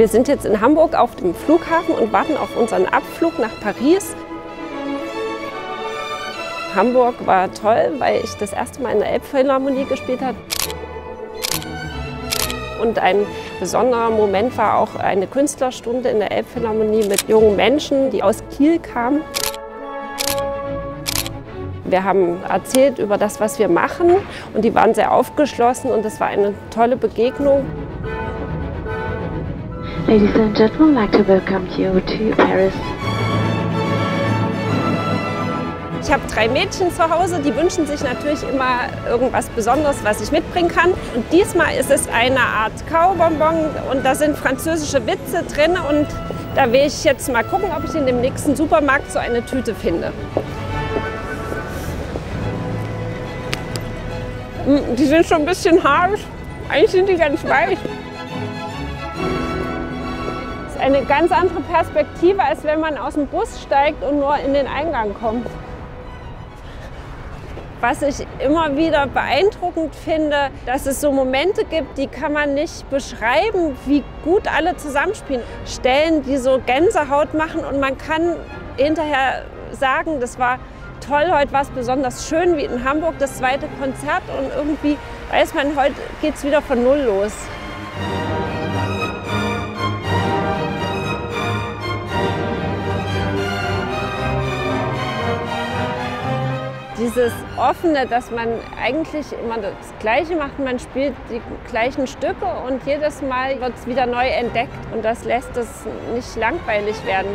Wir sind jetzt in Hamburg auf dem Flughafen und warten auf unseren Abflug nach Paris. Hamburg war toll, weil ich das erste Mal in der Elbphilharmonie gespielt habe. Und ein besonderer Moment war auch eine Künstlerstunde in der Elbphilharmonie mit jungen Menschen, die aus Kiel kamen. Wir haben erzählt über das, was wir machen und die waren sehr aufgeschlossen und das war eine tolle Begegnung. Ladies and gentlemen, I'd like to welcome you to Paris. Ich habe drei Mädchen zu Hause, die wünschen sich natürlich immer irgendwas Besonderes, was ich mitbringen kann. Und diesmal ist es eine Art Kaubonbon und da sind französische Witze drin und da will ich jetzt mal gucken, ob ich in dem nächsten Supermarkt so eine Tüte finde. Mm, Die sind schon ein bisschen hart. Eigentlich sind die ganz weich. Eine ganz andere Perspektive, als wenn man aus dem Bus steigt und nur in den Eingang kommt. Was ich immer wieder beeindruckend finde, dass es so Momente gibt, die kann man nicht beschreiben, wie gut alle zusammenspielen. Stellen, die so Gänsehaut machen und man kann hinterher sagen, das war toll, heute war es besonders schön wie in Hamburg, das zweite Konzert und irgendwie weiß man, heute geht es wieder von Null los. Dieses Offene, dass man eigentlich immer das Gleiche macht, man spielt die gleichen Stücke und jedes Mal wird es wieder neu entdeckt und das lässt es nicht langweilig werden.